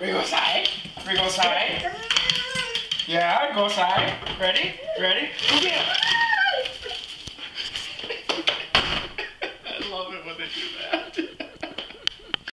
We go side. We go side. Yeah, go side. Ready? Ready? Yeah. I love it when they do that.